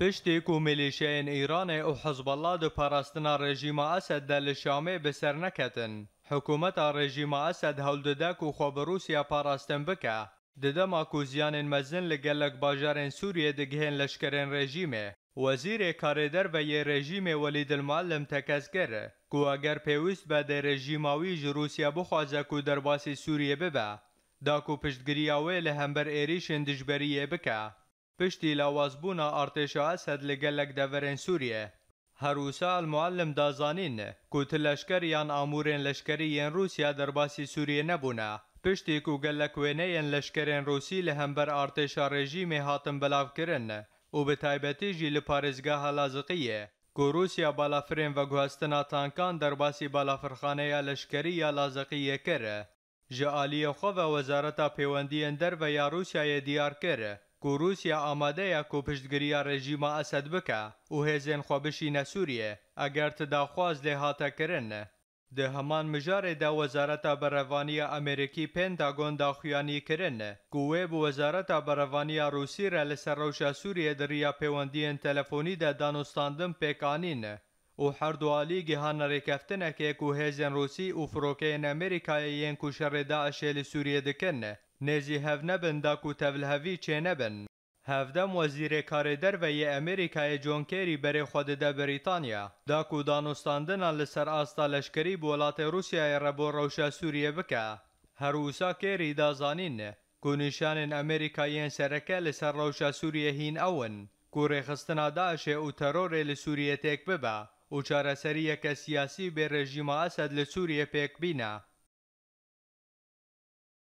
پشتی کو ملیشین ایران او حزب الله د پاراستنا رژیم اسد د شامه به سر نکتن حکومت رژیم اسد هول دده کو خو به روسیا پاراستن بکه د دما کو زیان مزن لګلګ بازارن سوریه د ګهن لشکرین رژیمه وزیر کاریدر و یه رژیم ولید المعلم تکسگر کو اگر پیوست به در رژیماوی روسیا بخوازه کو در باسی سوریه ببه دا کو پشتگریاوی لهمبر ایریشن دجبریه بکه پشتی لاوازبوونا ئارتێشە ئەسەد لەگەلەک دەڤەرێن سووریە هەروسا المعلم دازانین کووت لەشکەر یان ئامورێن لەشکری یەن رووسیا دەرباسی سووریە نەبوونە پشتێک و گەلەک وێنەیەن لەشکرێن ڕوسی لە هەمبەر ئارتێشا ڕێژیمێ هاتن بەلاوکردن و بە تایبەتیژی لە پارێزگاها لازقیە گۆروسیا بالافرێن بە گواستنا تانکان دەرباسی بالافرخانەیە لەشکریە لازقیە کرە ژە عالیەخۆ بە وەزارەتا پەیوەندیەن دەربە یا رووسایە دیار کرە کو روسیا ئامادەیە کۆپشتگریە ڕێژیمە ئەسەد بکە و هێزێن خۆبشینە سووریێ ئەگەر تداخواز لێ هاتەکردن. د هەمان مژارێدا وەزارەتە بەڕەوانیە ئەمریکی پێنتاگۆن داخویانی کردن گوێ بە وەزارەتە بەڕەوانیە رووسیرە لەسەر ڕەوشە سووریە دڕیا پەیوەندیان تەلەفۆنیدا دانوستاندن پێکانینە û herduha lîgê han rêkeftinekê ku hêzên Rûsî û firokeyên Amerîkayê yên ku şerê Daişê li Sûriyê dikin nêzî hev nebin da ku tevlihevî çênebin. Hevdem wezîrê karê derveyê Amerîkayê John Kerry berê xwe dide Brîtanya. Da ku danostandina li ser asta leşkerî bi welatê Rûsyayê re bo rewşa Sûriyê bike. Herûsa Kerry da zanîn ku nîşanên Amerîkayên sereke li ser rewşa Sûriyê hîn ew in ku rêxistina Daişê û terorê li Sûriyê têk bibe. و چارەسەری یەکە سیاسی بێ ڕێژیمە ئاسەد لە سووریە بینە،